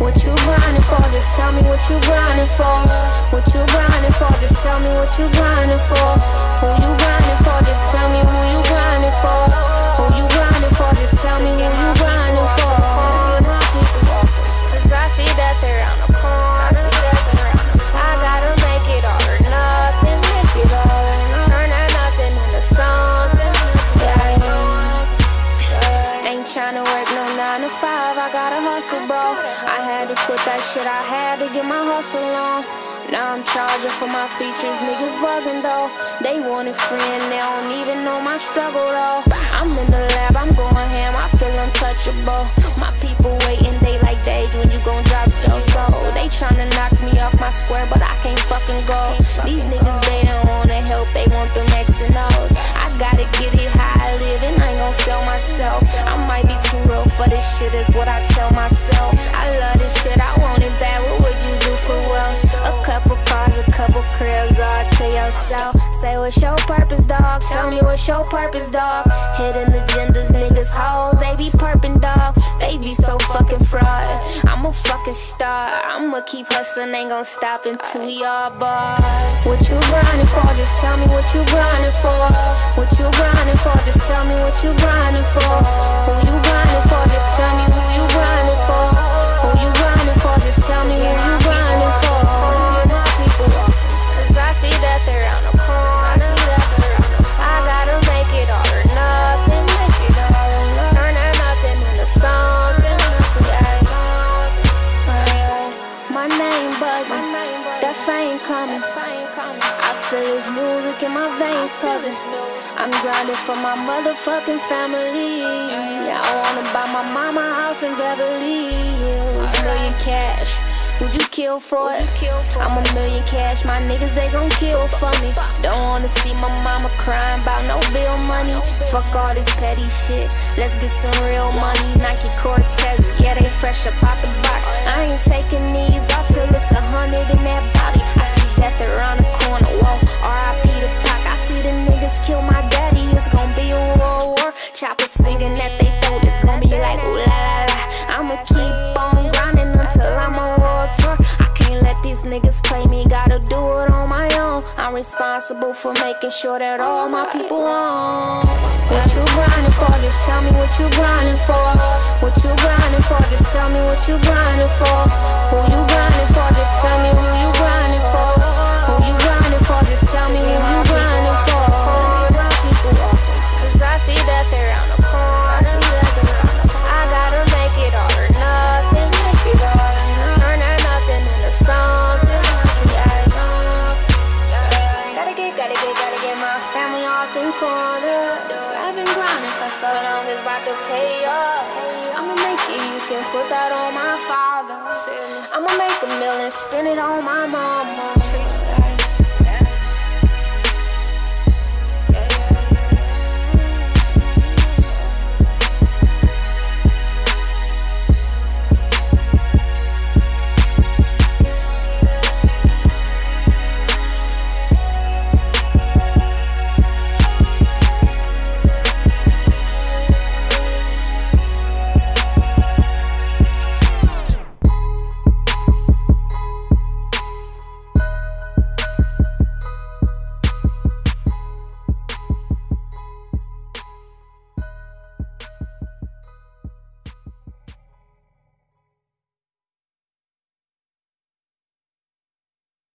What you grinding for? Just tell me what you grinding for. What you grinding for? Just tell me what you grinding for. Who you grinding for? Just tell me who you grinding for. Who you Ain't tryna work no nine to five. I gotta hustle, bro. I had to quit that shit. I had to get my hustle on. Now I'm charging for my features, niggas bugging though. They want it free and they don't even know my struggle though. I'm in the lab, I'm going ham, I feel untouchable. My people waiting, they like Dej when you gon' drop so so. They tryna knock me off my square, but I can't fucking go. These niggas, for this shit, is what I tell myself. I love this shit, I want it bad, what would you do for wealth? A couple cars, a couple cribs, all to yourself. Say what's your purpose, dog? Tell me what's your purpose, dog? Hidden agendas, niggas hoes, they be perping, dog. They be so fucking fraud. I'm a fucking star. I'ma keep hustling, ain't gon' stop until we all bar. What you grinding for? Just tell me what you grinding for. Buzzing, that fame coming. I feel this music in my veins, cousin. I'm grinding for my motherfucking family. Yeah, I wanna buy my mama house in Beverly Hills. Million cash. Would you kill for it? I'm a million cash, my niggas they gon' kill for me. Don't wanna see my mama crying about no bill money. Fuck all this petty shit, let's get some real money. Nike Cortezes, yeah they fresh up out the box. I ain't taking these off till it's a hundred in that box. I'm responsible for making sure that all my people on. What you grinding for? Just tell me what you grinding for. What you grinding for? Just tell me what you grinding for. Who you them corners. I've been grinding for so long, it's about to pay off. I'ma make it, you can put that on my father. I'ma make a million, spend it on my mama.